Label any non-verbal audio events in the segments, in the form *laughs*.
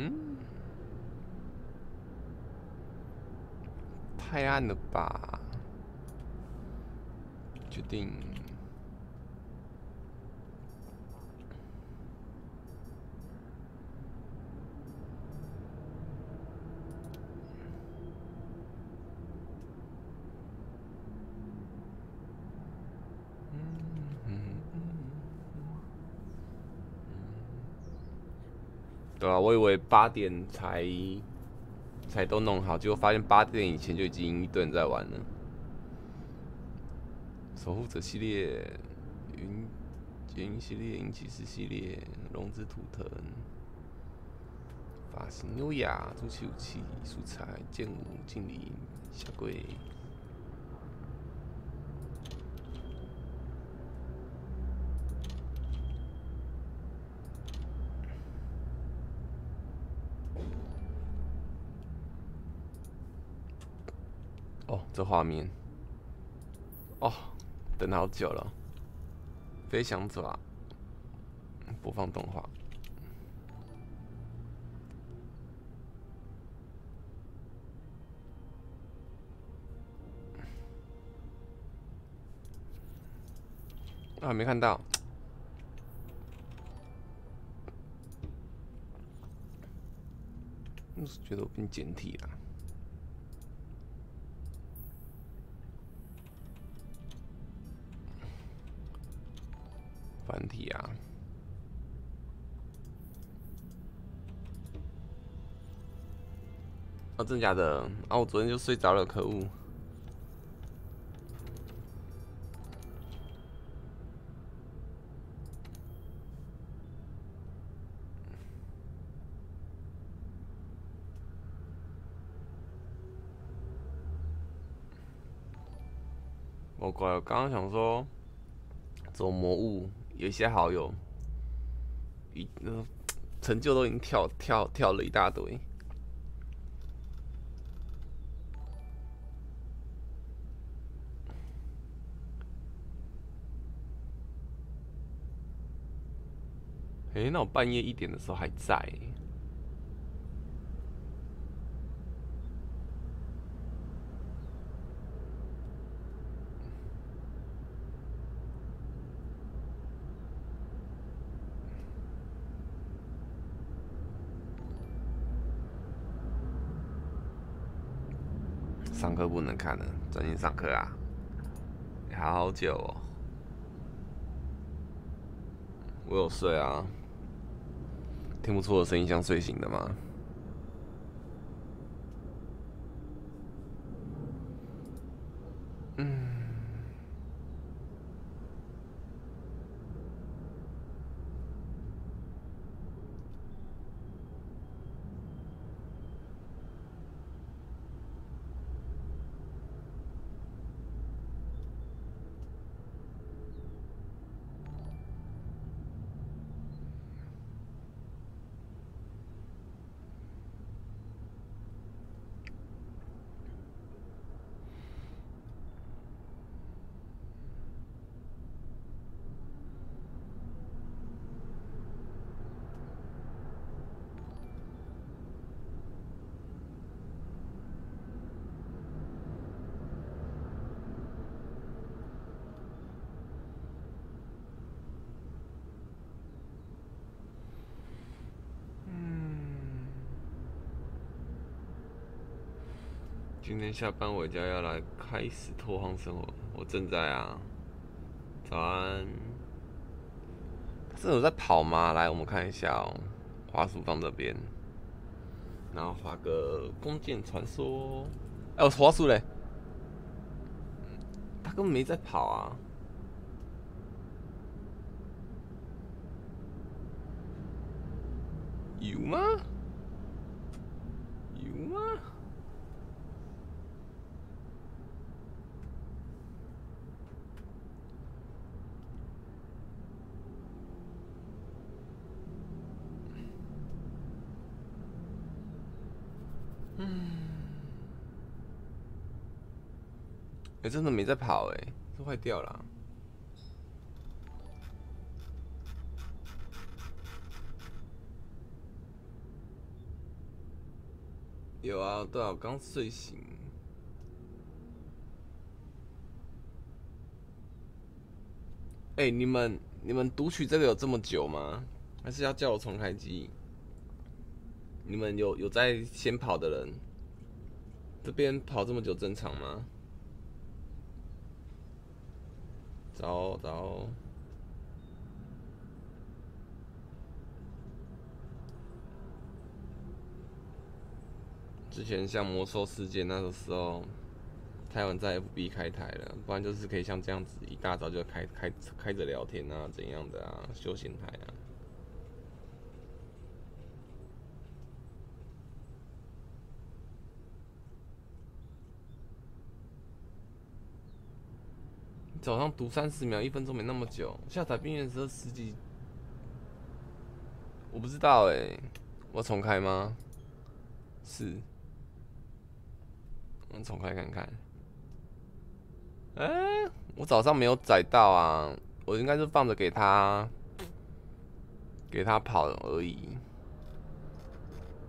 嗯，太暗了吧？决定。对我以为八点才才都弄好，结果发现八点以前就已经一堆人在玩了。守护者系列、云云系列、银骑士系列、龙之图腾、发型优雅、筑起武器、素材、剑舞、精灵、小龟。哦，这画面，哦，等好久了。飞翔爪，播放动画。啊，没看到。我是觉得我变简体了。繁体啊！哦，真假的？啊，我昨天就睡着了，可恶！我乖，我刚刚想说走魔物。有些好友，一呃成就都已经跳跳跳了一大堆。哎，那我半夜一点的时候还在。课不能看了，专心上课啊！好久哦，我有睡啊，听不出我声音像睡醒的吗？嗯。今天下班回家要来开始拓荒生活，我正在啊。早安，是有在跑吗？来，我们看一下哦。滑鼠放这边，然后画个弓箭传说。哎，我滑鼠嘞，他根本没在跑啊。有吗？有吗？嗯，真的没在跑哎，是坏掉了。有啊，对啊，我刚睡醒。哎，你们你们读取这个有这么久吗？还是要叫我重开机？你们有有在先跑的人，这边跑这么久正常吗？早早。之前像魔兽世界那个时候，台湾在 FB 开台了，不然就是可以像这样子，一大早就开开开着聊天啊，怎样的啊，休闲台啊。早上读三十秒，一分钟没那么久。下载冰原时候十几，我不知道哎，我重开吗？是。我们重开看看。哎，我早上没有载到啊，我应该是放着给他，给他跑而已。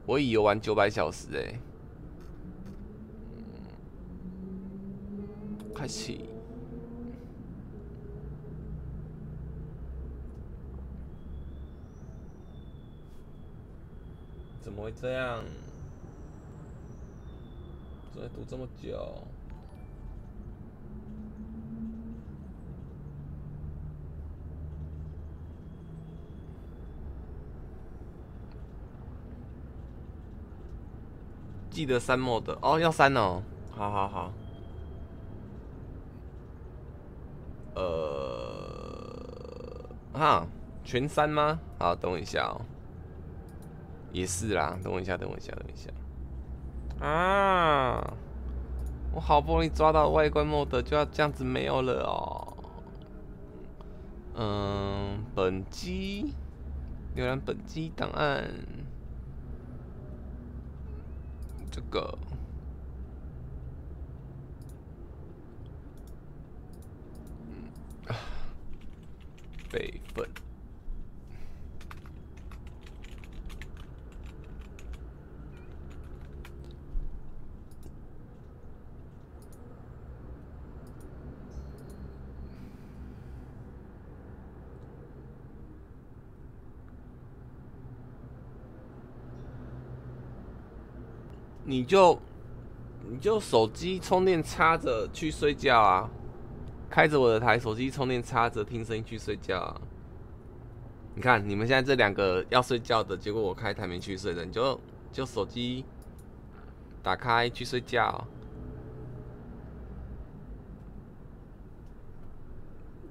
我已游玩九百小时哎。开启。怎么会这样？怎么读这么久？记得删 mod 哦，要删哦，好好好。呃，哈，全删吗？好，等我一下哦。也是啦，等我一下，等我一下，等一下。啊！我好不容易抓到外观 mod，就要这样子没有了哦。嗯，本机浏览本机档案，这个备你就你就手机充电插着去睡觉啊，开着我的台手机充电插着听声音去睡觉。啊。你看你们现在这两个要睡觉的，结果我开台没去睡的，你就就手机打开去睡觉。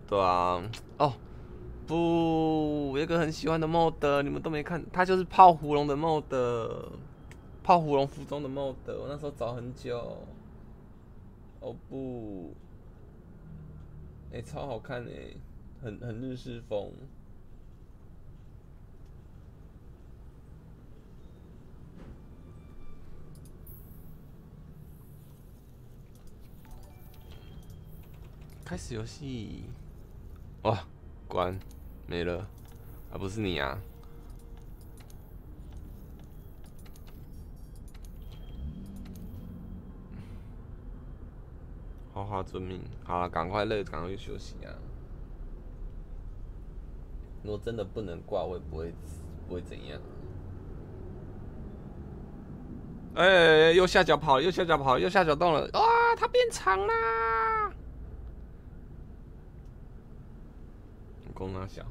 对啊，哦不，有个很喜欢的 mod，你们都没看，它就是泡芙蓉的 mod。泡芙蓉服装的 mod，我那时候找很久。哦不，哎，超好看哎，很很日式风。开始游戏，哇，关没了，啊不是你啊。花遵命，好了，赶快累，赶快去休息啊！如果真的不能挂，我也不会不会怎样。哎，右下角跑，右下角跑，右下角动了，哇，它变长啦！功能小，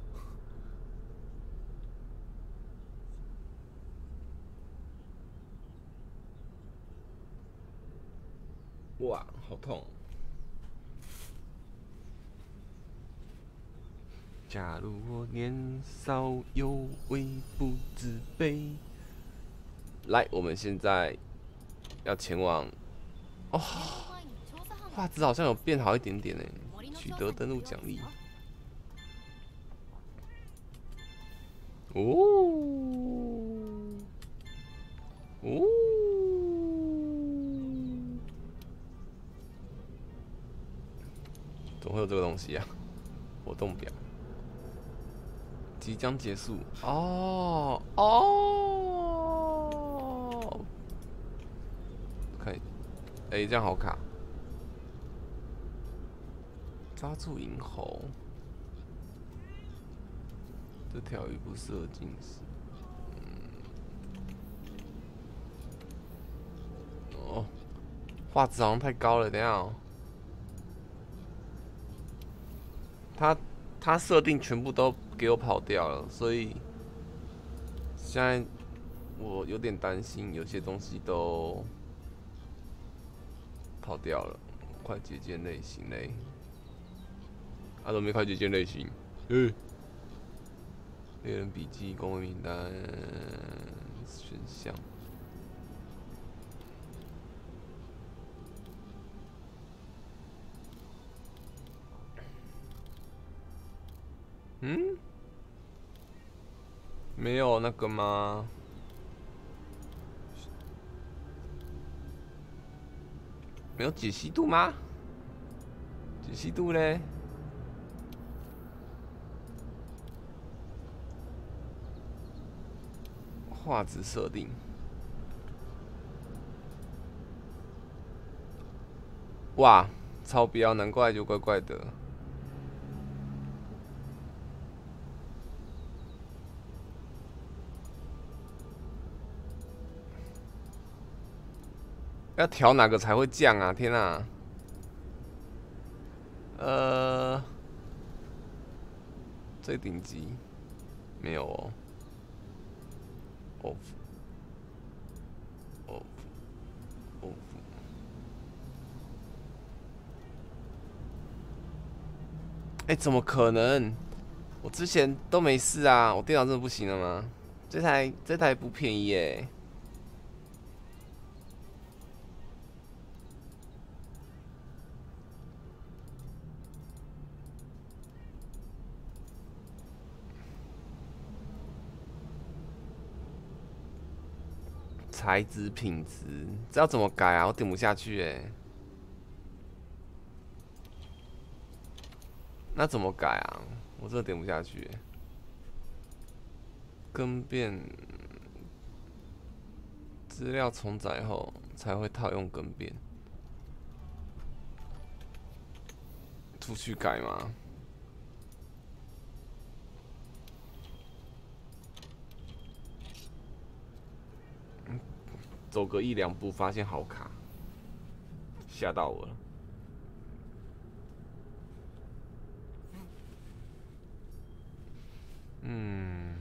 *laughs* 哇，好痛！假如我年少有为不自卑。来，我们现在要前往。哦，画质好像有变好一点点呢。取得登录奖励。哦，哦，怎么会有这个东西啊？活动表。即将结束哦哦，可以，哎，这样好卡。抓住银猴，这条鱼不适合进食。哦，画质好像太高了，等下。哦。它它设定全部都给我跑掉了，所以现在我有点担心，有些东西都跑掉了。快捷键类型嘞。他都没快捷键类型，嗯，猎人笔记、公文名单选项，嗯，没有那个吗？没有解析度吗？解析度嘞？画质设定，哇，超标，难怪就怪怪的。要调哪个才会降啊？天哪！呃，最顶级没有哦。哦，哦，哦，哎，怎么可能？我之前都没事啊，我电脑真的不行了吗？这台这台不便宜耶。材质品质，这要怎么改啊？我点不下去哎。那怎么改啊？我这点不下去。更变资料重载后才会套用更变。出去改吗？走个一两步，发现好卡，吓到我了。嗯。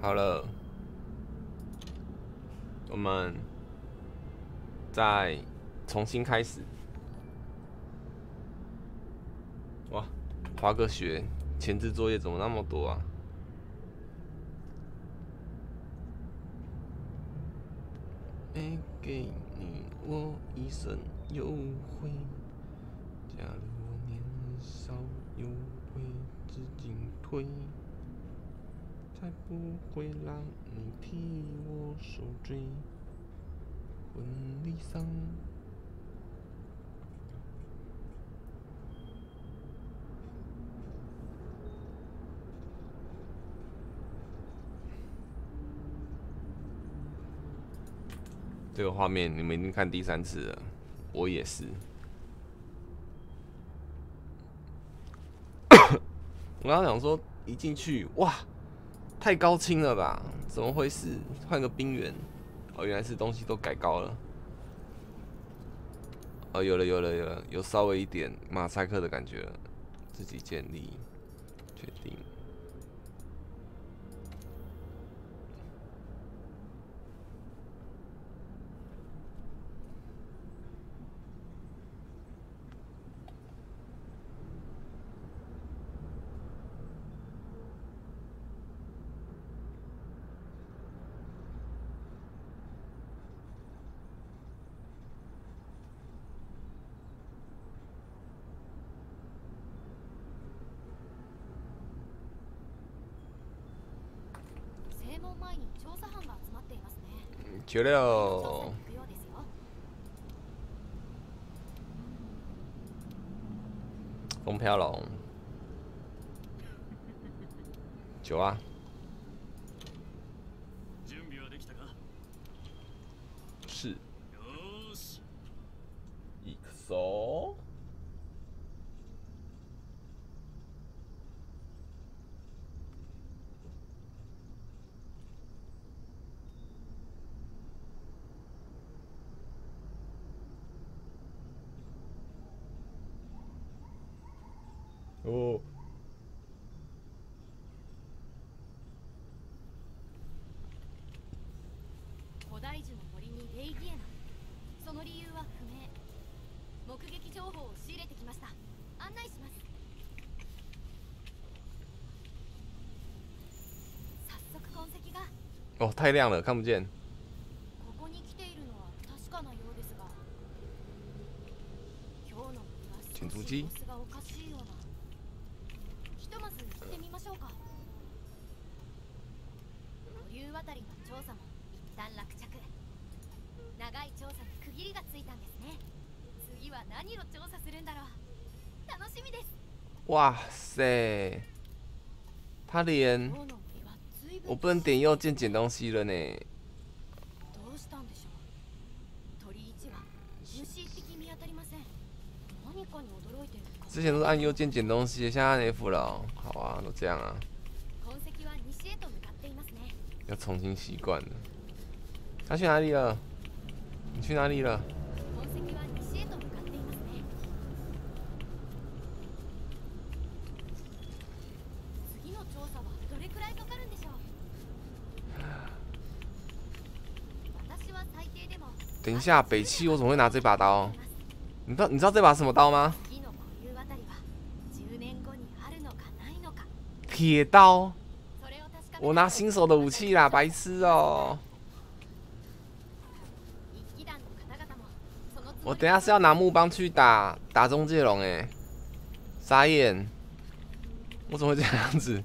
好了，我们再重新开始。哇，滑个雪，前置作业怎么那么多啊？没给你我一生优惠，假如我年少有为，知进退。才不会让你替我受罪。婚礼上，这个画面你们已经看第三次了，我也是。*coughs* 我刚刚想说，一进去，哇！太高清了吧？怎么回事？换个冰原。哦，原来是东西都改高了。哦，有了，有了，有了，有稍微一点马赛克的感觉了。自己建立，确定。調査班が集まっていますね九六調査に行くようですよ风飘龙，九*laughs* 啊， たりの調査も一旦落着長い調査に区切りがついたんですね次は何を調査するんだろう楽しみです哇塞，他连今日の森は随分 我不能点右键捡东西了呢。どうしたんでしょう鳥一羽虫一匹見当たりません何かに驚いてるのか之前都是按右键捡东西，现在按 F 了哦、好啊，都这样啊，痕跡は西へと向かっていますね要重新习惯了。他去哪里了？你去哪里了？ 等一下，北七我怎么会拿这把刀？你知道你知道这把什么刀吗？次の固有あたりは10年後にあるのかないのか铁刀。それを確かめ我拿新手的武器啦，白痴哦、一騎団の方々もそのつもり我等一下是要拿木棒去打打中介龙哎，傻眼！我怎么会这样子？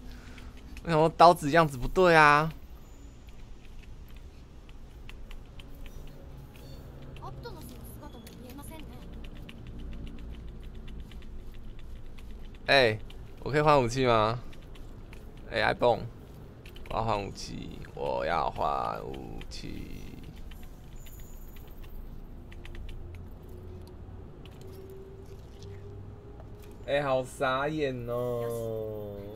为什么刀子样子不对啊？ 哎、我可以换武器吗？哎、i p h o n e 我要换武器，我要换武器。哎、好傻眼哦！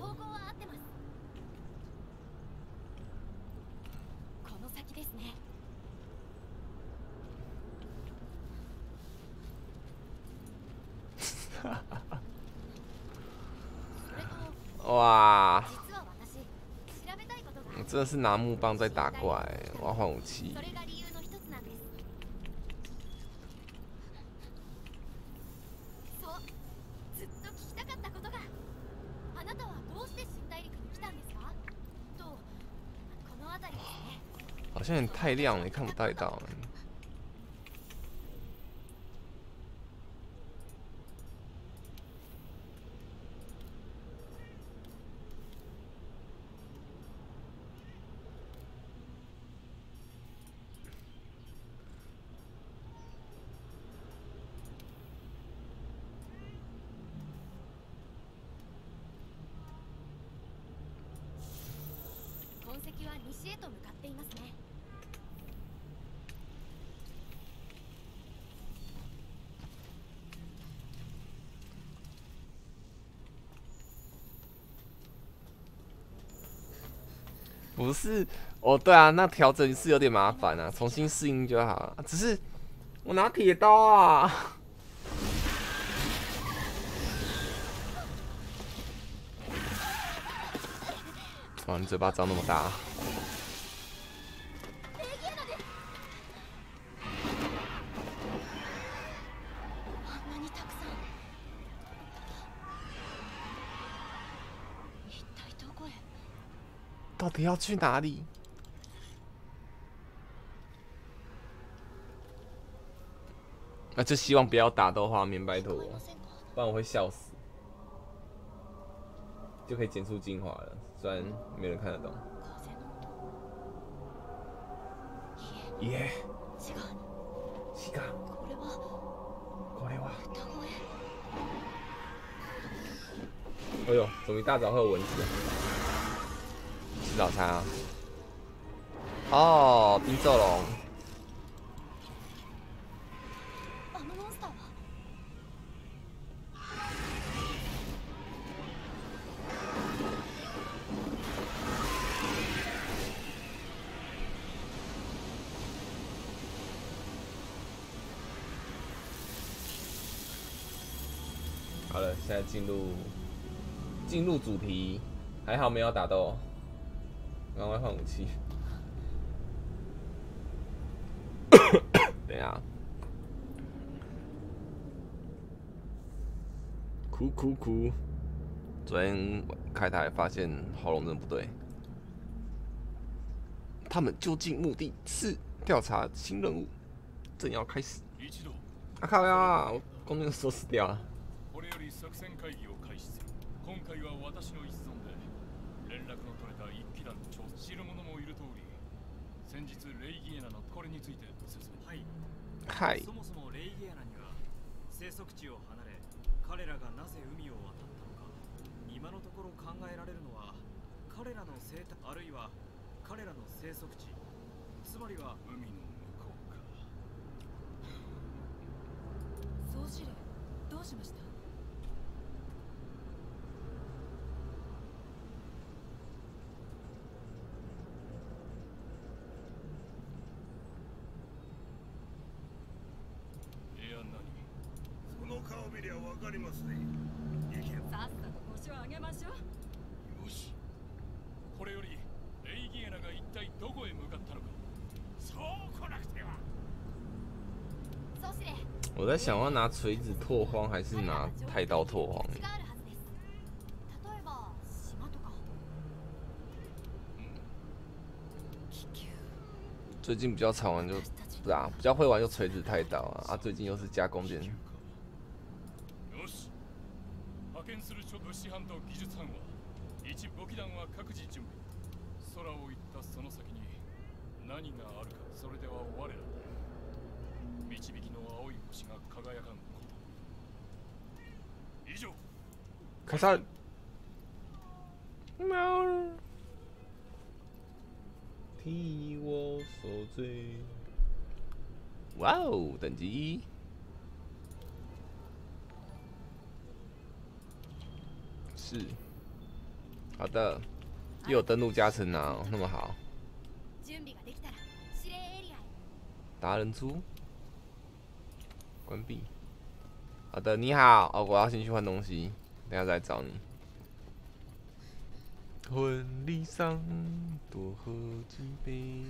に来たんですかとこの辺りですね好像有点太亮了，也看不太到。 不是，哦，对啊，那调整是有点麻烦啊，重新适应就好了。只是我拿铁刀啊，哇，你嘴巴张那么大，到底要去哪里？那、就希望不要打斗画面，拜托聞こえ，ませんか不然我会笑死。就可以减速精华了，虽然没人看得懂。風の音 耶，違う西嘎，これは过来哇！歌声哎呦，怎么一大早会有蚊子啊？ 吃早餐啊？哦，冰咒龙。あのモンスターは好了，现在进入进入主题，还好没有打斗， 赶快换武器。*coughs* 等一下，哭哭哭！昨天开台发现喉咙真的不对。他们究竟目的是调查新任务，正要开始。啊靠呀！我弓箭手死掉了。知る者もいる通り先日レイギエナのこれについて説明。はい。嗨，そもそもレイギアナには生息地を離れ彼らがなぜ海を渡ったのか今のところ考えられるのは彼らの生態あるいは彼らの生息地。つまりは海の向こうか。総司令どうしましたいや何その顔見りゃわかりますね。さっさと腰を上げましょう。よし。これよりレイギエナが一体どこへ向かったのか。そう来なくては。我在想要拿锤子拓荒还是拿太刀拓荒？最近比较常玩就不是啊，比较会玩就锤子太刀啊，啊最近又是加弓箭。よし派遣する諸物資班と技術班は一武器団は各自準備空を行ったその先に何があるかそれでは我ら導きの青い星が輝かんこと以上开战！喵！替我受罪。哇哦，等级是。好的，又有登录加成啊，那么好。準備ができたら指令エリアへ达人猪，关闭。好的，你好，哦，我要先去换东西，等下再来找你。婚礼上多喝几杯。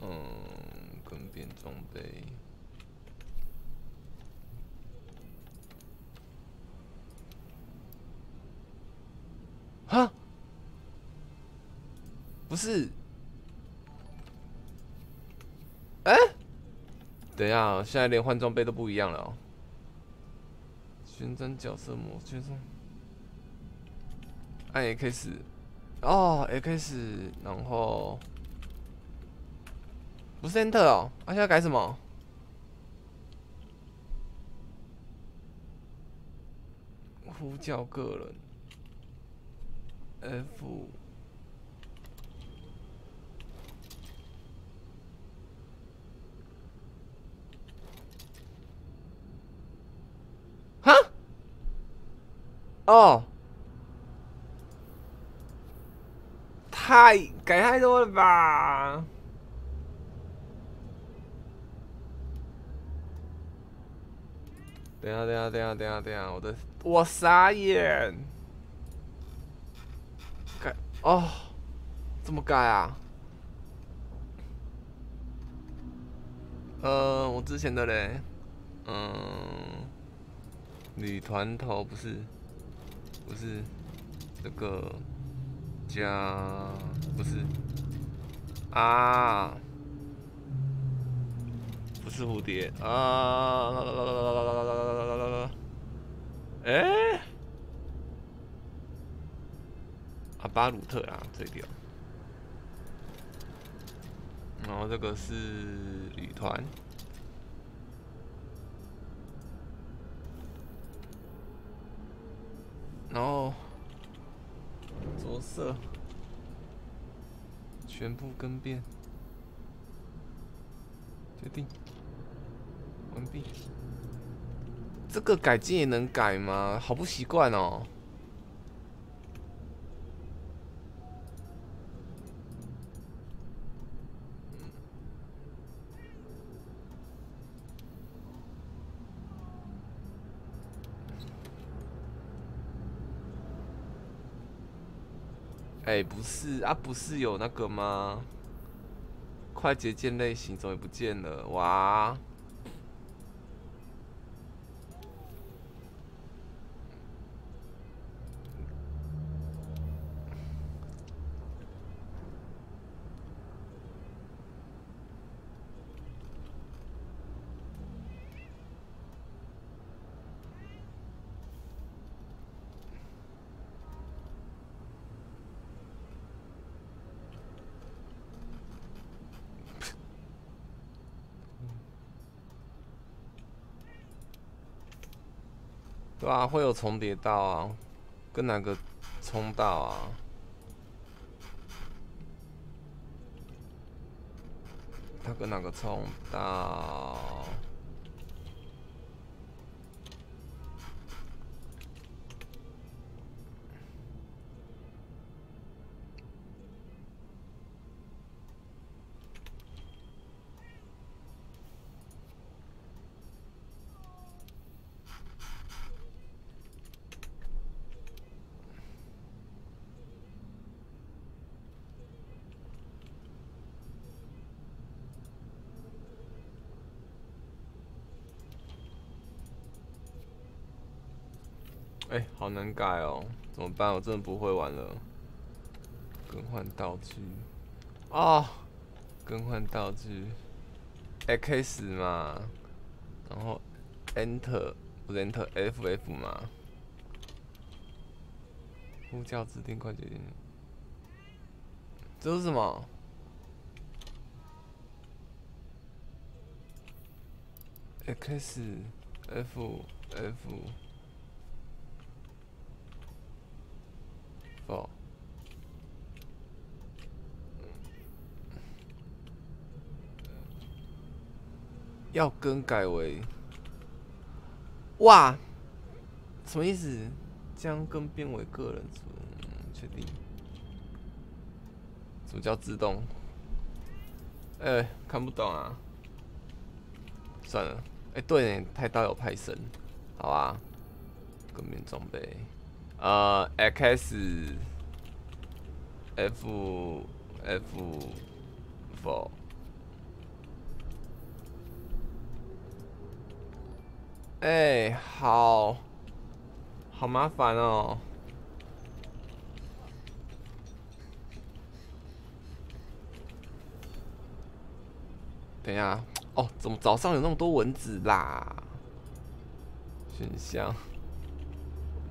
嗯，更变装备。 哈？不是。哎、等一下，现在连换装备都不一样了哦。旋转角色模旋转，按 X，哦 X，然后不是 Enter 哦，啊现在改什么？呼叫个人，F。哈？哦，太改太多了吧？等下，等下，等下，等下，等下，我的我傻眼，哦，这么盖啊？呃，我之前的嘞，嗯，女团头不是，不是那个加不是啊，不是蝴蝶啊，啦啦啦啦啦啦啦啦啦啦啦，哎。巴鲁特啊，这条然后这个是旅团，然后着色全部更变，决定完毕。这个改进也能改吗？好不习惯哦。哎、不是啊，不是有那个吗？快捷键类型怎么不见了？哇！对啊，会有重叠到啊，跟哪个冲到啊？他跟哪个冲到？哎、好难改哦，怎么办？我真的不会玩了。更换道具啊、更换道具，X 嘛，然后 Enter 不是 Enter FF 嘛，呼叫指定快捷键，这是什么？X F F 哦，要更改为哇，什么意思？将更变为个人组，嗯确定？什么叫自动？哎、看不懂啊。算了，哎、对呢，太刀有派生，好吧，更变装备。呃，X F F four，哎，好，好麻烦哦。等一下，哦，怎么早上有那么多蚊子啦？选项。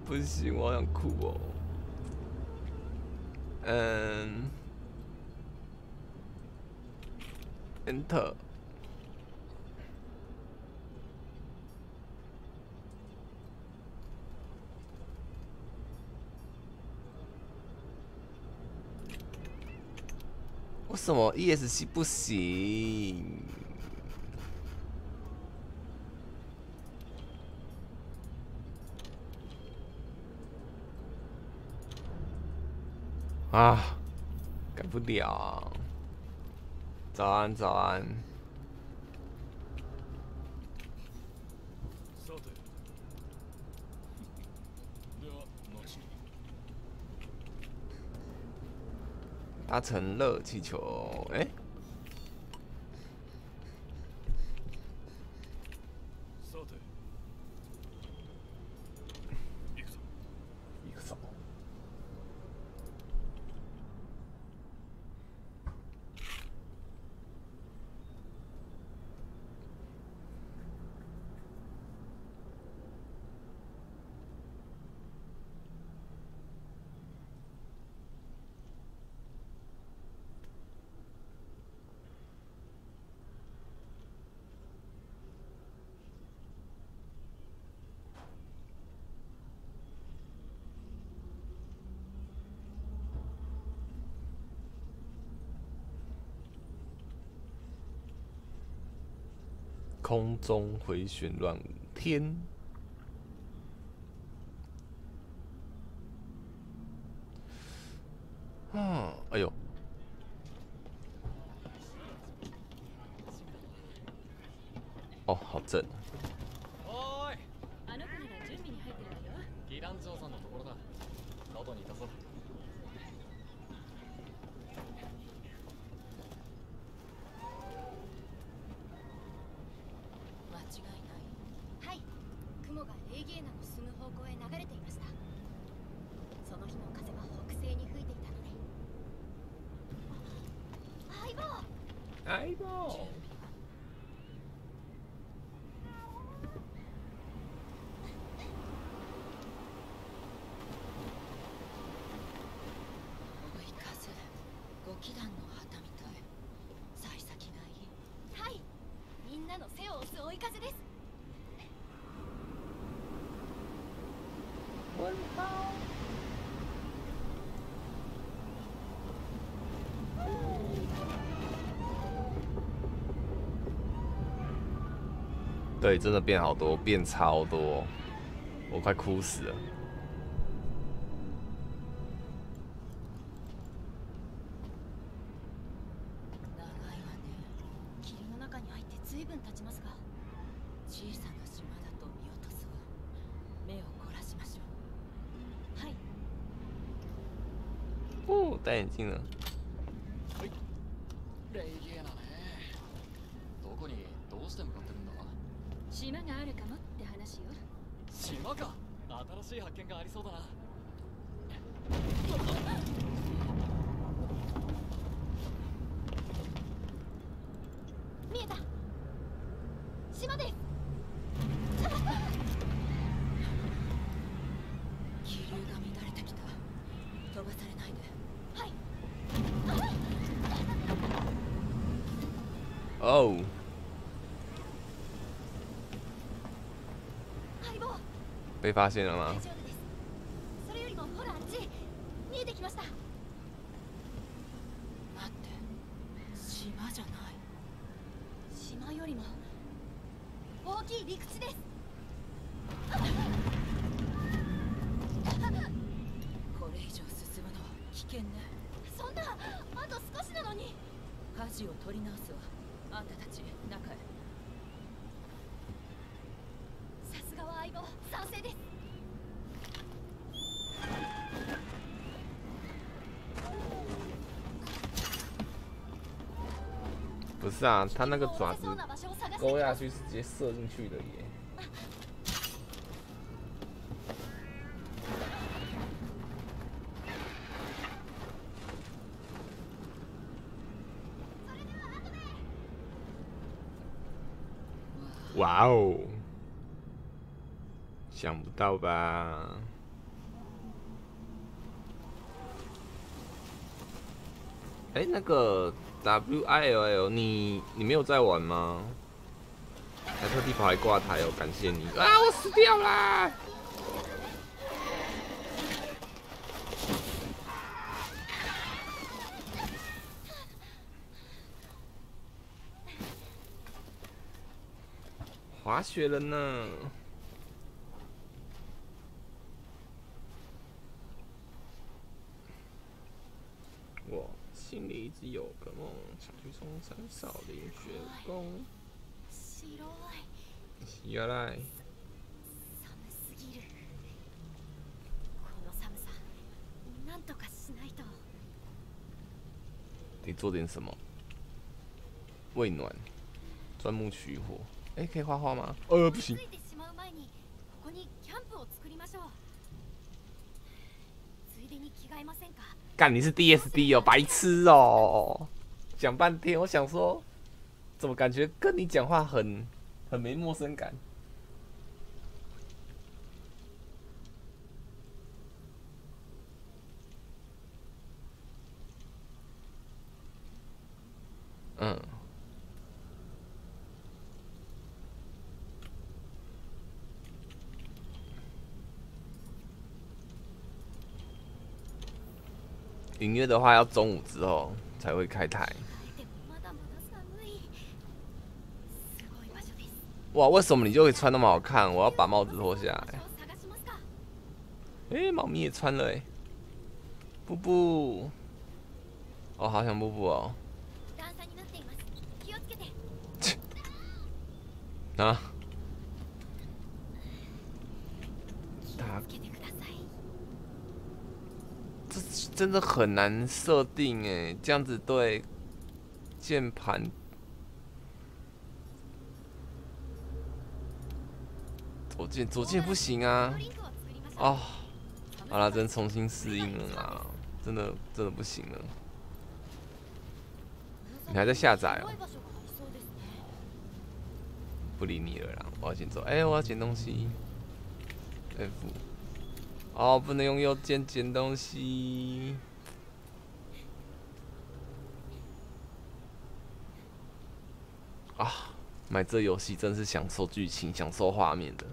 不行，我好想哭哦。嗯，Enter。为什么 ESC 不行？啊，改不了。早安，早安。搭乘热气球，哎、空中回旋乱舞天。嗯，哎呦，哦，好正。对，真的变好多，变超多，我快哭死了。長いわね霧の中に入って随分経ちますが小さな島だと見落とすわ目を凝らしましょうはい哦，戴眼镜了。レイゲーナねどこにどうして向かってるんだ 島があるかもって話よ。島か。新しい発見がありそうだな。見えた。島です。気流が乱れてきた。飛ばされないで。はい。哦，被发现了吗？是啊，他那个爪子そうな場所を探して勾下去是直接射进去的耶。哇哦！想不到吧？ 哎、那个 W I L L，你你没有在玩吗？还特地跑来挂台哦，感谢你啊！我死掉啦！滑雪了呢。我心里一直有个梦，想去冲山少林学功。白い原来寒すぎるこの寒さなんとかしないと得做点什么，喂暖，钻木取火。哎、可以画画吗？呃，不行 *laughs* *laughs* つ。いてしまう前にここにキャンプを作りましょうついでに着替えませんか干，你是 DSD 哦，白痴哦！讲半天，我想说，怎么感觉跟你讲话很很没陌生感？嗯， 音乐的话要中午之后才会开台。でもまだまだ寒いすごい場所です 哇，为什么你就可以穿那么好看？我要把帽子脱下来。探しますか哎、猫咪也穿了哎、布布，哦，好想布布哦。段差になっています気をつけて*laughs* 啊， 真的很难设定哎，这样子对键盘。左键左键不行啊ド！リンクを作りましょう哦，好啦，真重新适应了啦，真的真的不行了。你还在下载哦すごい場所がありそうですね不理你了啦，我要先走。哎、我要捡东西。F， 哦，不能用右键捡东西。啊，买这游戏真是享受剧情、享受画面的。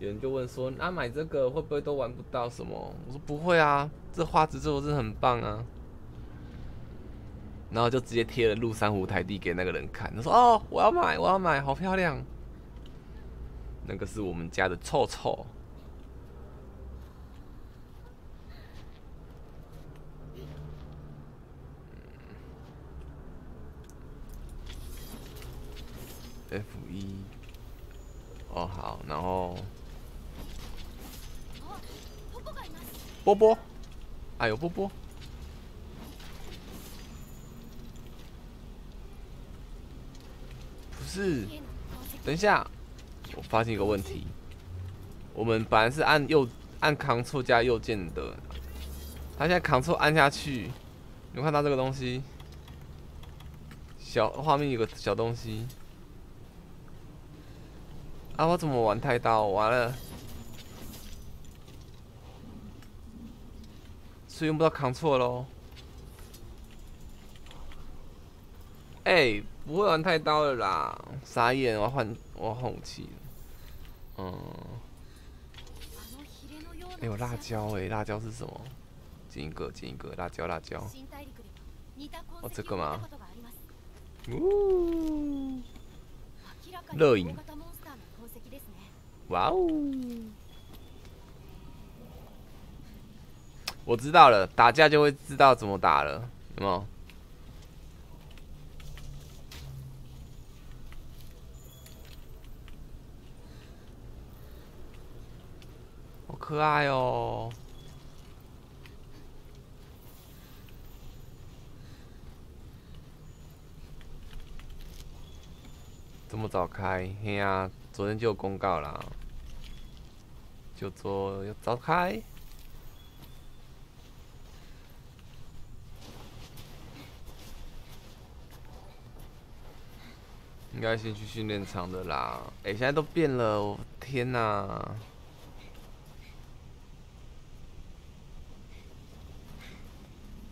有人就问说，那、买这个会不会都玩不到什么？我说不会啊，这画质做的真的很棒啊。然后就直接贴了鹿山湖台地给那个人看，他说：“哦，我要买，我要买，好漂亮。”那个是我们家的臭臭。F 一，哦好，然后あポポがいます波波，哎呦波波，不是。家の痕跡等一下，我发现一个问题，我们本来是按右按 Ctrl 加右键的，他现在 Ctrl 按下去，你有看到这个东西？小画面有个小东西， 啊，我怎么玩太刀？完了，所以用不到 Ctrl 喽。哎、不会玩太刀了啦！傻眼，我要换，我要换武器了。嗯，あのヒレのような哎、有辣椒哎、辣椒是什么？捡一个，捡一个，辣椒，辣椒。新大陸では似た痕哦这跡を見个吗たことがあります呜，明らかに热饮 哇哦！我知道了，打架就会知道怎么打了，有没有？好可爱哦！这么早开？嘿呀、昨天就有公告啦，就说要早开。应该先去训练场的啦。哎、现在都变了，我天哪！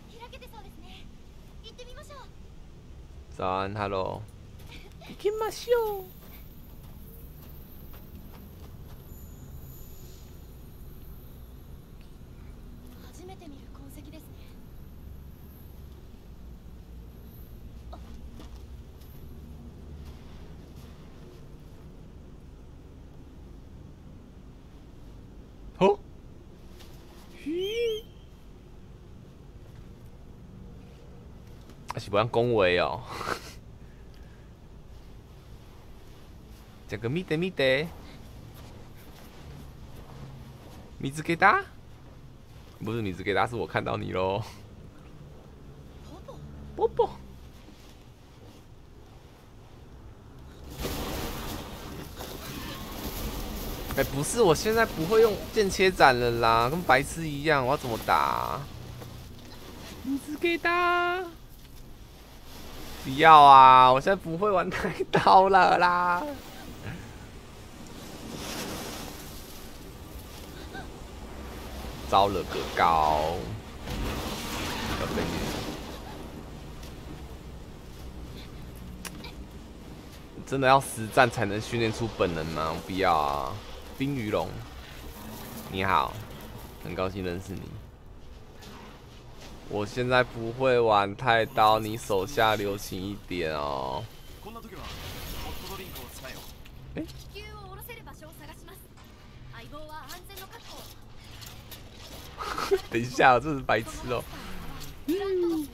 開けてそうですね行ってみましょう早安，Hello。行きましょう。 是不让恭维哦。*laughs* 这个見て見て，水给达，不是水给达，是我看到你喽，ポポ波波。哎、不是，我现在不会用剑切斩了啦，跟白痴一样，我要怎么打？你只给他， 不要啊！我现在不会玩太刀了啦。招了个高，要被你真的要实战才能训练出本能吗？我不要啊！冰鱼龙，你好，很高兴认识你。我现在不会玩太刀，你手下留情一点哦。こんな時はホットドリンクを使えよ *laughs* 気球を下ろせる場所を探します相棒は安全の確保を等一下，这是白痴哦、グラントドス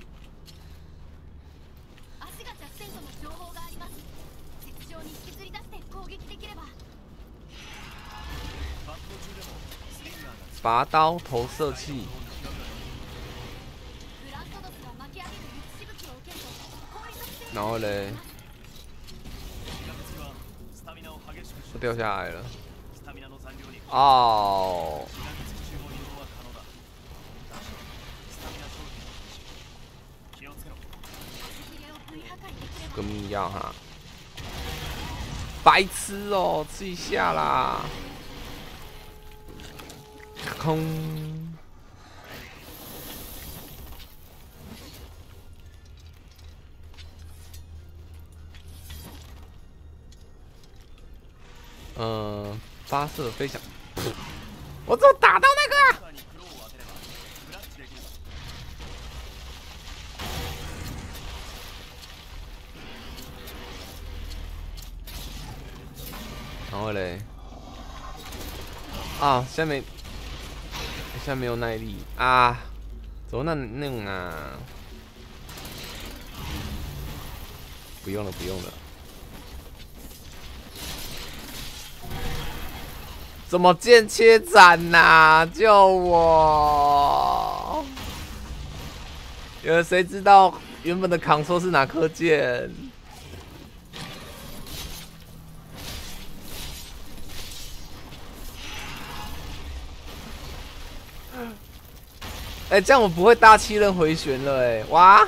足が弱点との情報があります雪上に引きずり出して攻撃できれば抜刀中でもスリンガーが拔刀投射器， 后嘞，気が口はスタミナを激しく我掉下来了。スタミナの残量に哦，気が口中の移動は可能だた 发射飞翔。我怎么打到那个、啊？カーにクローを当てればクラッチできる然后嘞，啊，现在没，现在没有耐力啊，怎么那那种啊？不用了，不用了。 怎么间切斩呐、救我！有谁知道原本的扛说是哪颗键？哎、这样我不会大七刃回旋了哎、哇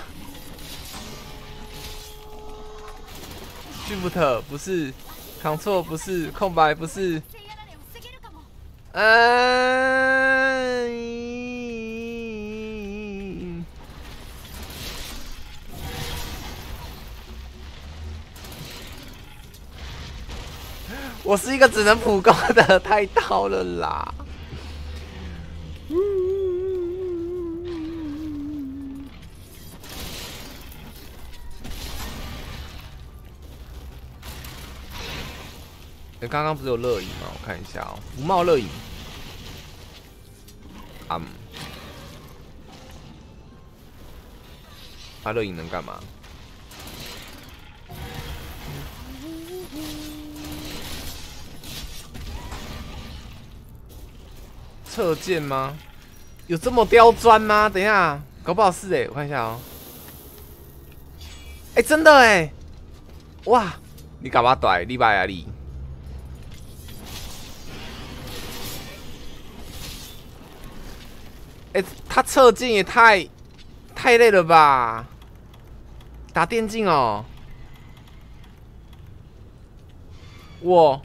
！Shift 不是，Ctrl 不是，空白不是，嗯。*laughs* 我是一个只能普攻的，太刀了啦！哎，刚刚不是有乐影吗？我看一下哦，福茂乐影。啊、嗯，他乐影能干嘛？侧剑吗？有这么刁钻吗？等一下，搞不好是哎、我看一下哦。哎、真的哎、哇！你干嘛拽？你白啊你？哎、他侧镜也太太累了吧？打电竞哦，我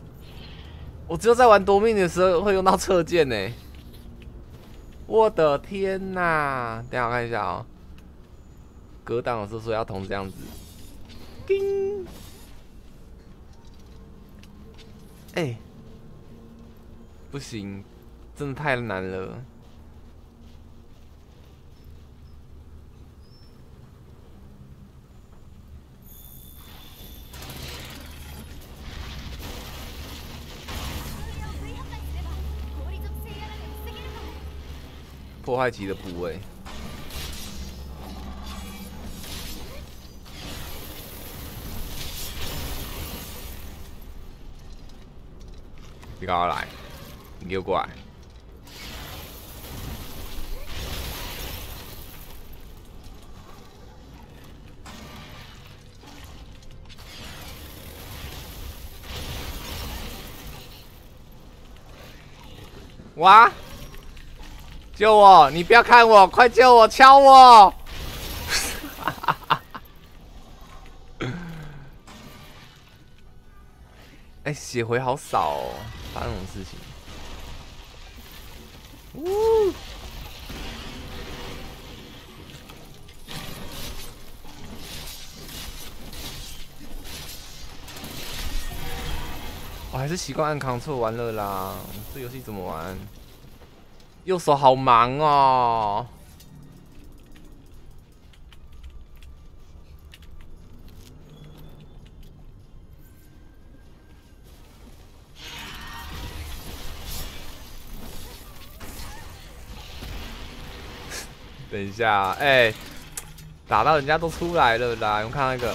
我只有在玩夺命的时候会用到侧键呢。我的天呐！等下我看一下哦，格挡的时候说要同这样子，叮，哎、不行，真的太难了。破坏级的部位。你赶快来，你给我过来！哇！救我！你不要看我，快救我！敲我！*laughs* 哎、血回好少哦，发生这种事情。呜！我还是习惯按 Ctrl 玩了啦。这游戏怎么玩？右手好忙哦，*laughs* 等一下，哎，打到人家都出来了啦，我们看那个。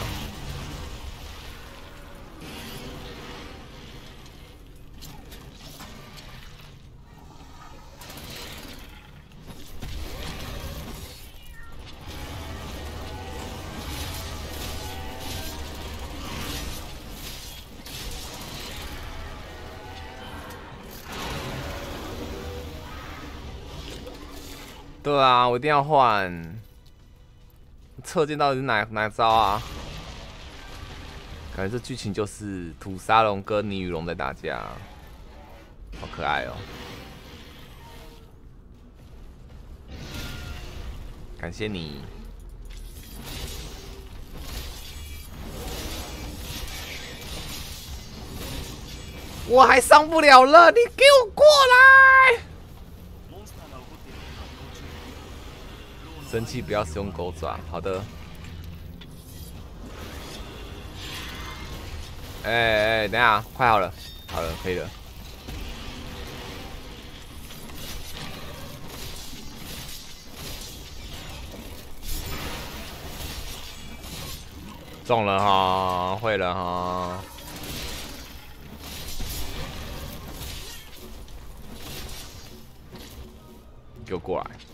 对啊，我一定要换。侧键到底是哪哪招啊？感觉这剧情就是土沙龙跟泥羽龙在打架，好可爱哦！感谢你。我还上不了了，你给我过来！生气不要使用狗爪，好的。哎哎，等下，快好了，好了，可以了。中了哈，会了哈。给我过来！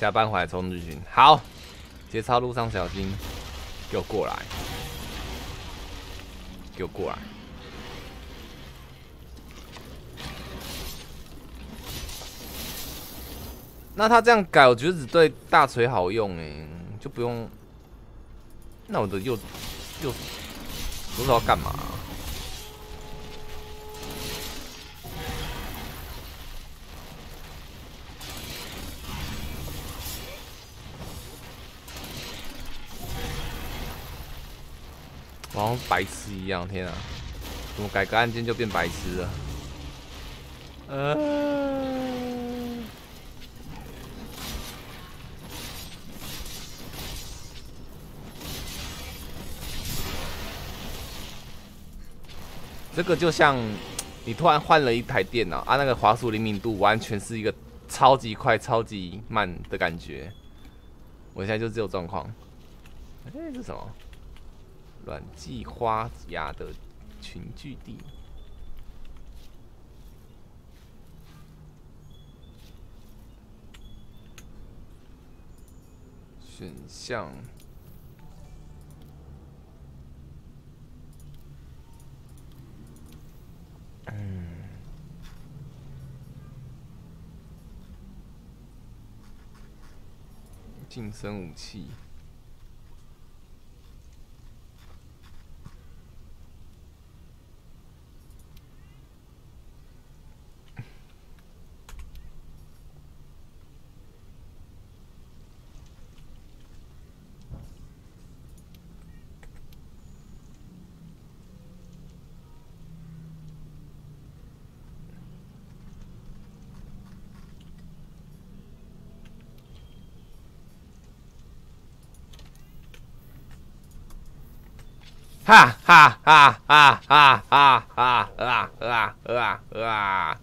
下班回来冲日军，好，节操路上小心，给我过来，给我过来。那他这样改，我觉得只对大锤好用哎，就不用。那我的又又不知道干嘛、好像白痴一样，天啊！怎么改个按键就变白痴了？呃。这个就像你突然换了一台电脑啊，那个滑鼠灵敏度完全是一个超级快、超级慢的感觉。我现在就这种状况。哎、这是什么？卵季花芽的群聚地。选项。嗯，近身武器。哈哈哈哈哈哈哈啊啊啊啊！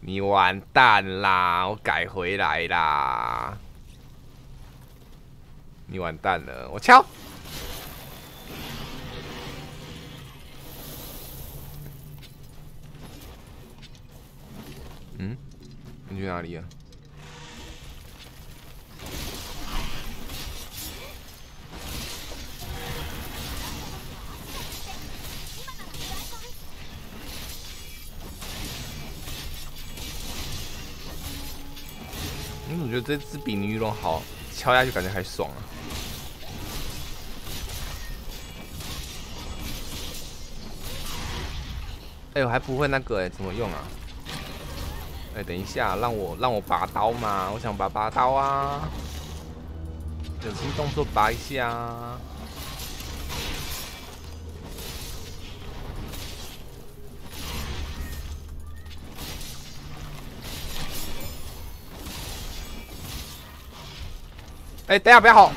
你完蛋啦！我改回来啦！你完蛋了！我敲。嗯？你去哪里了？你怎么觉得这只比尼龙好？敲下去感觉还爽啊！哎、我还不会那个哎、怎么用啊？哎、等一下，让我让我拔刀嘛，我想拔拔刀啊！有新动作拔一下啊！哎，等下，不要吼。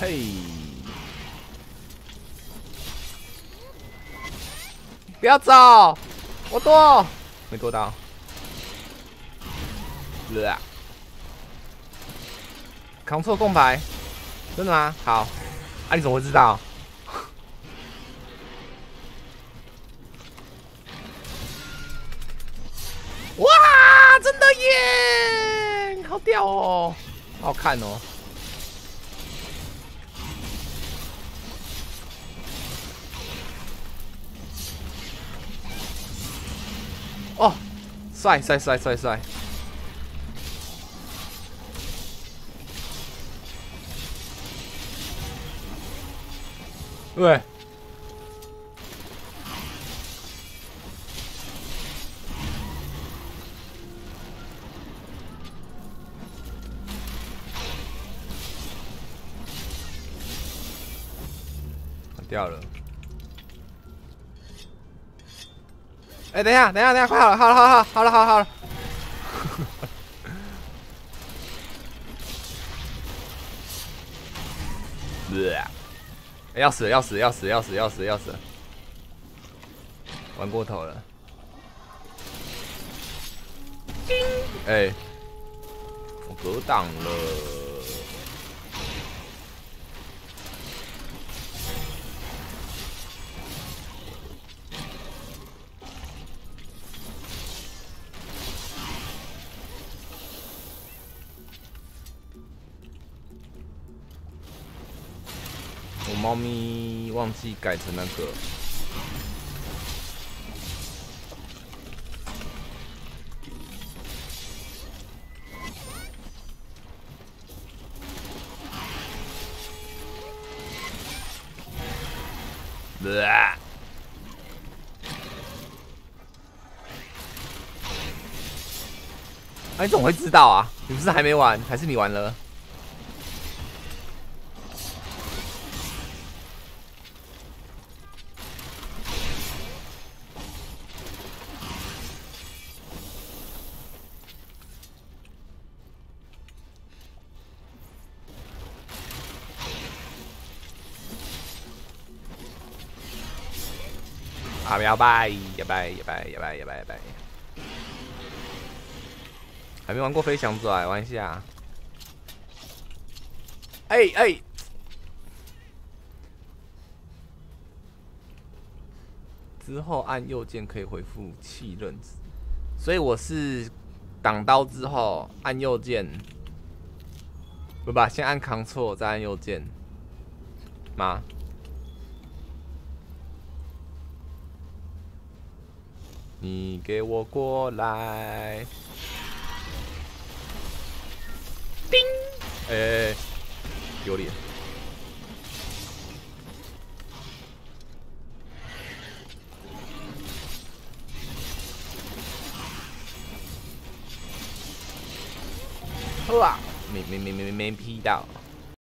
嘿。不要走，我躲，没躲到。啊！扛错共牌，真的吗？好，啊，你怎么会知道？*laughs* 哇，真的耶！好屌哦，好看哦。哦，帅帅帅帅帅！对，掉了。哎，等一下，等一下，等一下，快好了，好了，好了，好了，好了，好了。要死，要死，要死，要死，要死，要死！玩过头了。哎，我格挡了。猫咪忘记改成那个。哎，你怎么会知道啊？你不是还没玩，还是你玩了？要拜，要拜，要拜，拜，拜，拜。还没玩过飞翔仔，玩一下。哎哎，之后按右键可以回复气刃子，所以我是挡刀之后按右键，不吧？先按 Ctrl 再按右键，吗？你给我过来！叮！哎，丢脸！哇！没没没没没没劈到。